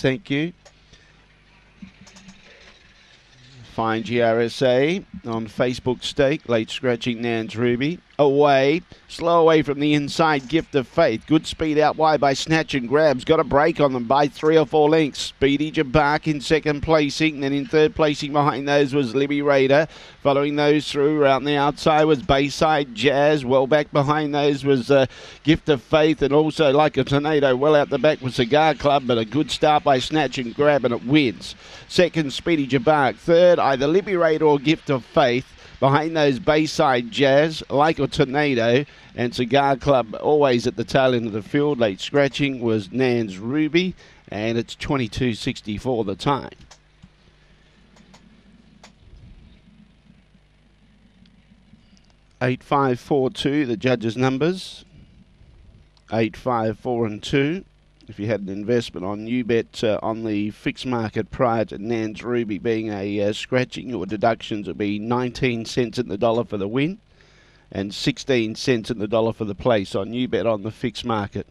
thank you. Find GRSA on Facebook stake. Late scratching Nans Ruby. Away. Slow away from the inside. Gift of Faith. Good speed out wide by Snatch and Grabs. Got a break on them by three or four lengths. Speedy Jabak in second placing. Then in third placing behind those was Libby Raider. Following those through around the outside was Bayside Jazz. Well back behind those was uh, Gift of Faith. And also like a tornado well out the back was Cigar Club. But a good start by Snatch and Grab and it wins. Second Speedy Jabak. Third either Libby Raider or Gift of Faith. Behind those Bayside Jazz, Like a Tornado, and Cigar Club always at the tail end of the field. Late scratching was Nans Ruby, and it's 22.64 the time. Eight five four two, the judges' numbers. Eight five four and two. If you had an investment on UBet uh, on the fixed market prior to Nans Ruby being a uh, scratching, your deductions would be 19 cents in the dollar for the win and 16 cents in the dollar for the place on UBet on the fixed market.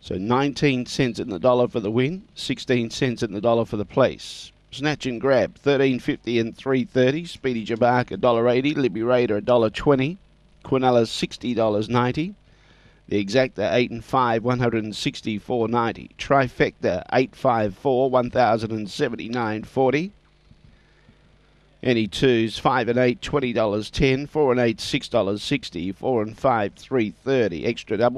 So 19 cents in the dollar for the win, 16 cents in the dollar for the place. Snatch and grab, 13.50 and 3.30. Speedy Jabak, $1.80. Libby Raider, $1.20. Quinella, $60.90. The exacta uh, 8 and 5, 164.90. Trifecta 854, 1079.40. Any twos, 5 and 8, $20.10. 4 and 8, $6.60. 4 and 5, 3.30. Extra double.